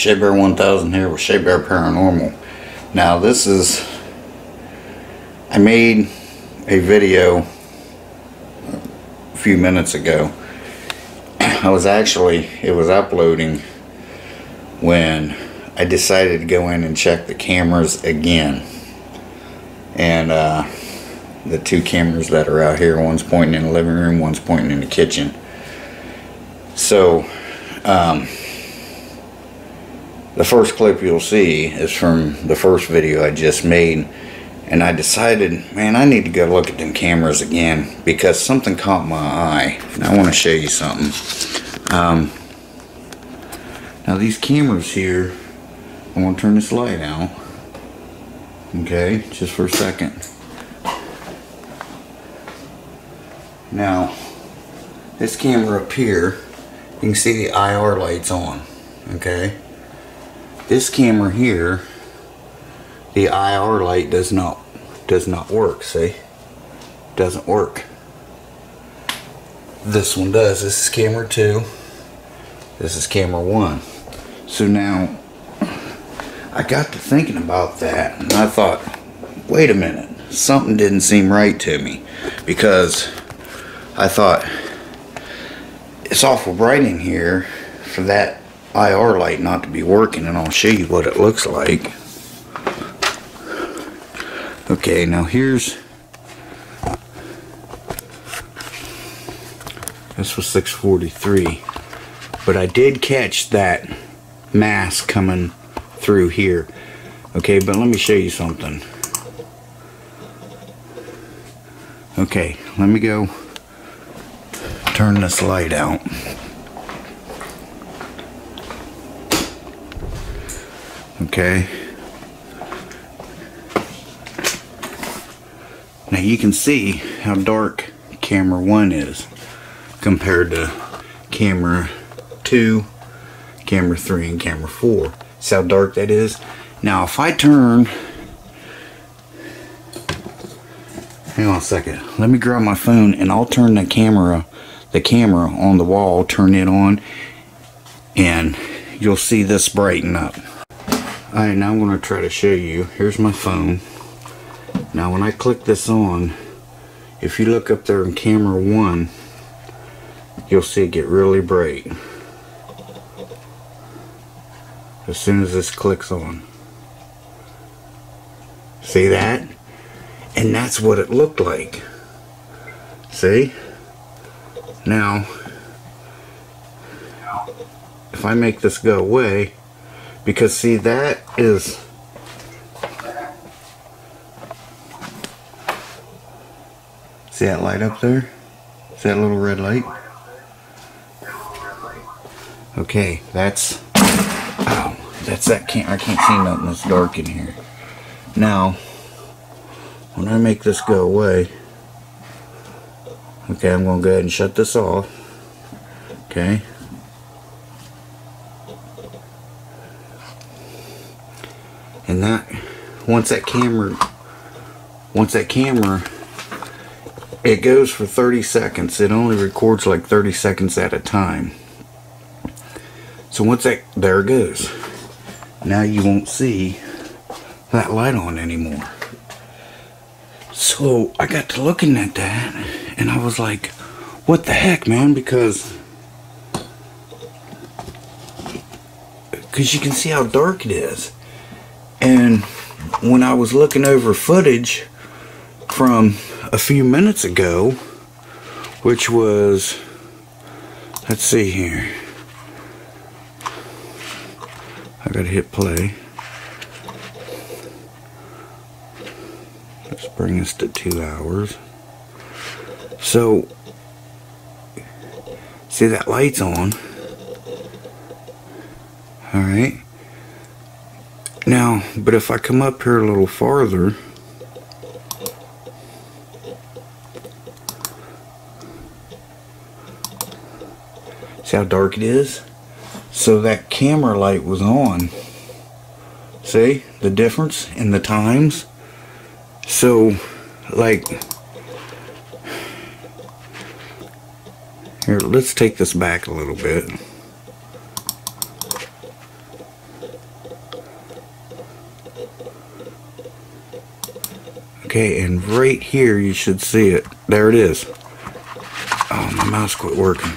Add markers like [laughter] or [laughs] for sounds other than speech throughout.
Shabear 1000 here with Shabear Paranormal. Now this is, I made a video a few minutes ago. [clears throat] I was actually, it was uploading when I decided to go in and check the cameras again. And uh, the two cameras that are out here, one's pointing in the living room, one's pointing in the kitchen. So, um, the first clip you'll see is from the first video I just made and I decided man I need to go look at them cameras again because something caught my eye and I want to show you something. Um, now these cameras here I want to turn this light out okay just for a second. Now this camera up here you can see the IR lights on okay this camera here, the IR light does not does not work, see? Doesn't work. This one does. This is camera 2. This is camera 1. So now, I got to thinking about that, and I thought, wait a minute, something didn't seem right to me. Because I thought, it's awful bright in here for that IR light not to be working and I'll show you what it looks like. Okay, now here's this was 643 but I did catch that mass coming through here. Okay but let me show you something. Okay let me go turn this light out okay. Now you can see how dark camera 1 is compared to camera 2 camera 3 and camera 4 see how dark that is? Now if I turn hang on a second. Let me grab my phone and I'll turn the camera the camera on the wall turn it on and you'll see this brighten up Alright, now I'm going to try to show you. Here's my phone. Now when I click this on, if you look up there in camera 1, you'll see it get really bright. As soon as this clicks on. See that? And that's what it looked like. See? Now, if I make this go away, because see that is see that light up there? See that little red light? Okay that's oh that's that can't I can't see nothing. That's dark in here. Now when I make this go away okay I'm gonna go ahead and shut this off. Okay and that once that camera once that camera it goes for 30 seconds. It only records like 30 seconds at a time. So once that there it goes. Now you won't see that light on anymore. So I got to looking at that and I was like what the heck man? Because because you can see how dark it is and when I was looking over footage from a few minutes ago, which was, let's see here. I gotta hit play. Let's bring this to two hours. So, see that light's on. Alright. Now, but if I come up here a little farther, see how dark it is? So that camera light was on. See the difference in the times? So, like, here, let's take this back a little bit. Okay, and right here you should see it. There it is. Oh, my mouse quit working.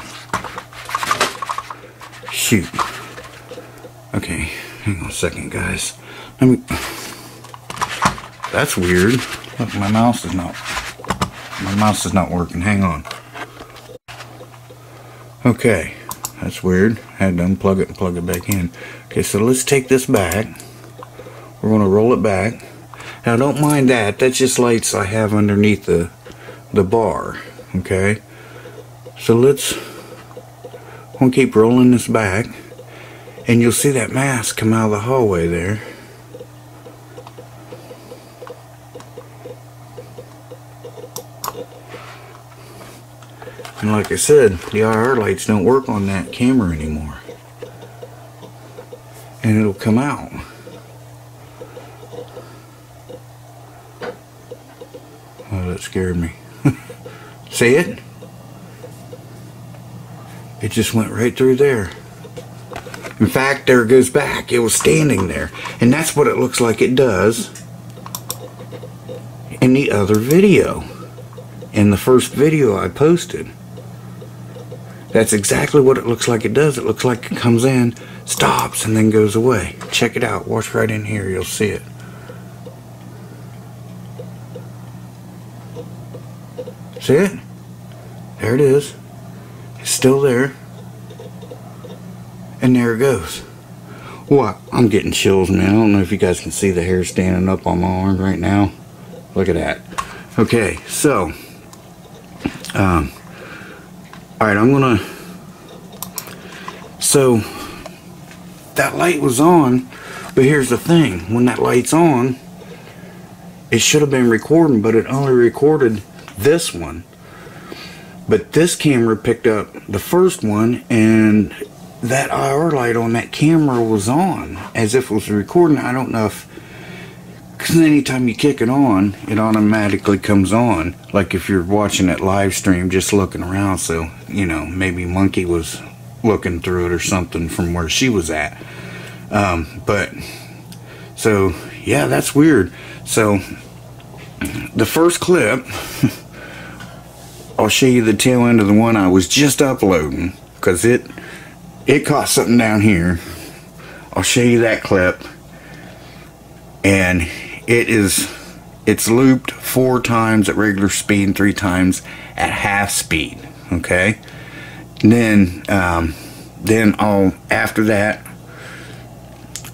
Shoot. Okay, hang on a second, guys. Let me. That's weird. Look, my mouse is not. My mouse is not working. Hang on. Okay, that's weird. I had to unplug it and plug it back in. Okay, so let's take this back. We're going to roll it back. Now don't mind that, that's just lights I have underneath the, the bar, okay? So let's, we'll keep rolling this back, and you'll see that mask come out of the hallway there. And like I said, the IR lights don't work on that camera anymore. And it'll come out. Oh, that scared me. [laughs] See it? It just went right through there. In fact, there it goes back. It was standing there. And that's what it looks like it does in the other video. In the first video I posted. That's exactly what it looks like it does. It looks like it comes in, stops, and then goes away. Check it out. Watch right in here. You'll see it. See it? There it is. It's still there. And there it goes. What? I'm getting chills, man. I don't know if you guys can see the hair standing up on my arm right now. Look at that. Okay, so. Um, Alright, I'm gonna. So. That light was on. But here's the thing. When that light's on, it should have been recording, but it only recorded this one. But this camera picked up the first one and that IR light on that camera was on as if it was recording. I don't know if because anytime you kick it on, it automatically comes on. Like if you're watching it live stream, just looking around. So, you know, maybe Monkey was looking through it or something from where she was at. Um, but, so, yeah, that's weird. So, the first clip [laughs] I'll show you the tail end of the one I was just uploading because it it caught something down here. I'll show you that clip. And it is it's looped four times at regular speed three times at half speed okay? And then um, then I'll after that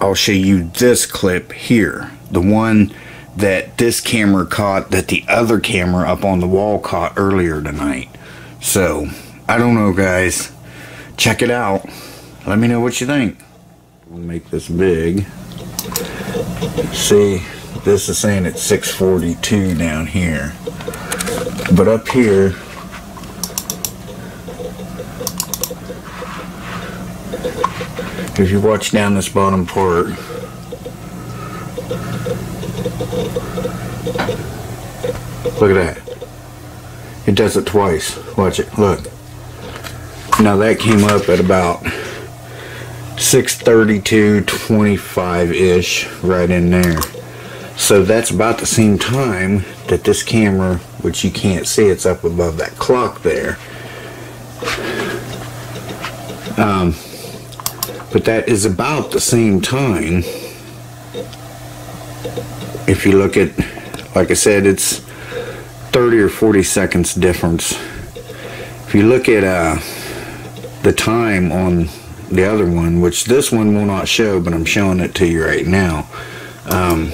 I'll show you this clip here the one that this camera caught that the other camera up on the wall caught earlier tonight. So, I don't know guys. Check it out. Let me know what you think. We'll make this big. See, this is saying it's 642 down here. But up here, if you watch down this bottom part, Look at that. It does it twice. Watch it. Look. Now that came up at about 632.25-ish right in there. So that's about the same time that this camera, which you can't see, it's up above that clock there. Um, but that is about the same time if you look at like I said it's 30 or 40 seconds difference. If you look at uh, the time on the other one which this one will not show but I'm showing it to you right now um,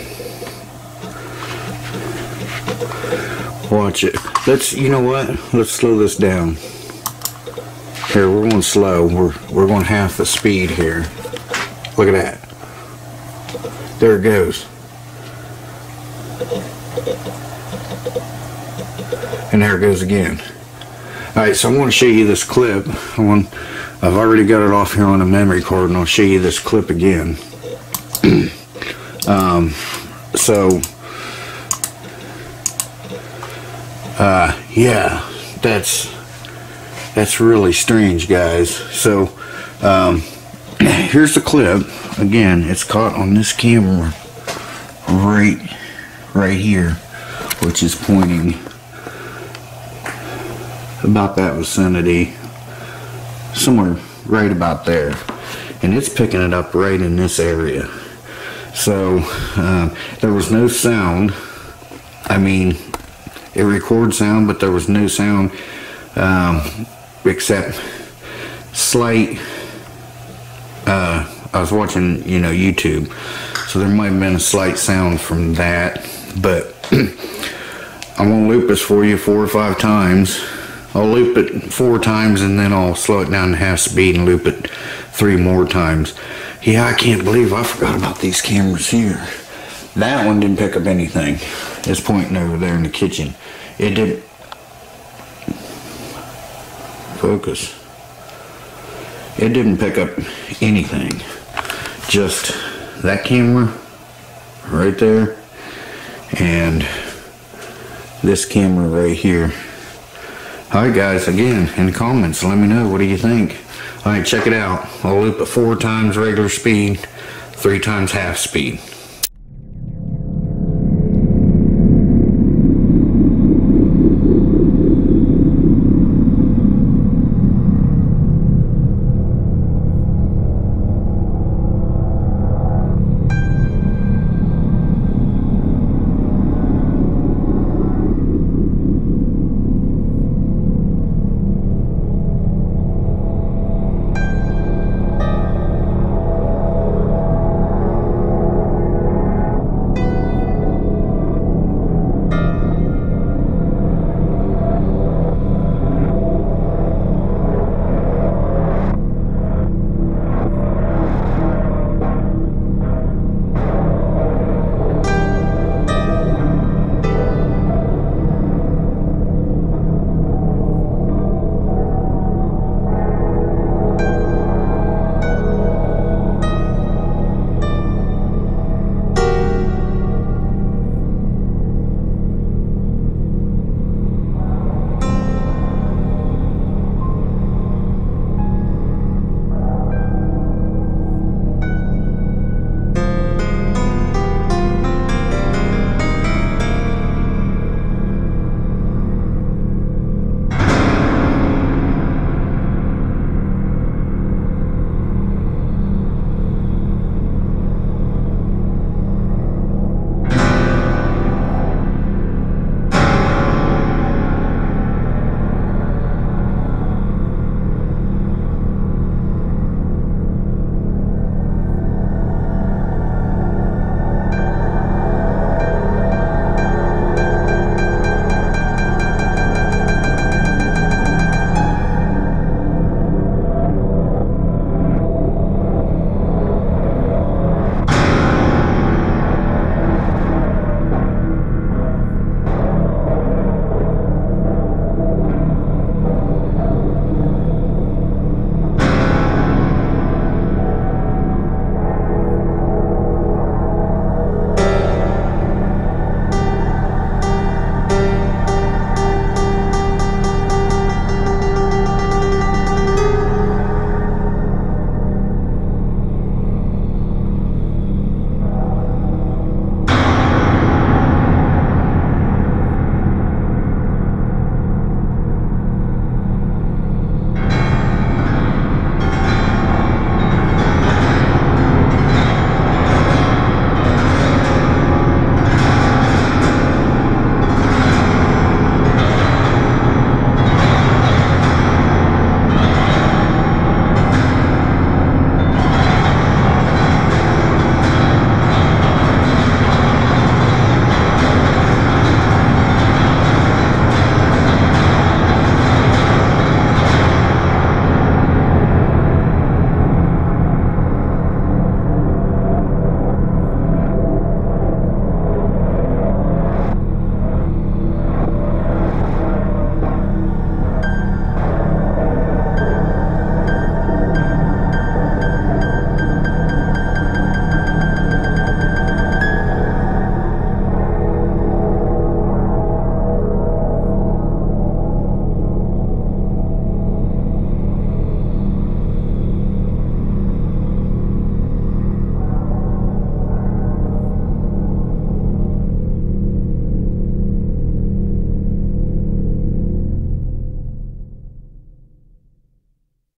watch it. Let's you know what? Let's slow this down. Here we're going slow. We're, we're going half the speed here. Look at that. There it goes and there it goes again. Alright, so I want to show you this clip. I want, I've already got it off here on a memory card and I'll show you this clip again. [clears throat] um, so, uh, yeah, that's, that's really strange, guys. So, um, [clears throat] here's the clip. Again, it's caught on this camera right, right here, which is pointing about that vicinity, somewhere right about there. And it's picking it up right in this area. So, um, there was no sound. I mean, it records sound, but there was no sound, um, except slight, uh, I was watching, you know, YouTube. So there might have been a slight sound from that, but [clears throat] I'm gonna loop this for you four or five times. I'll loop it four times and then I'll slow it down to half speed and loop it three more times. Yeah, I can't believe I forgot about these cameras here. That one didn't pick up anything. It's pointing over there in the kitchen. It didn't Focus. It didn't pick up anything. Just that camera right there and this camera right here. Alright guys, again, in the comments, let me know, what do you think? Alright, check it out. I'll loop it four times regular speed, three times half speed.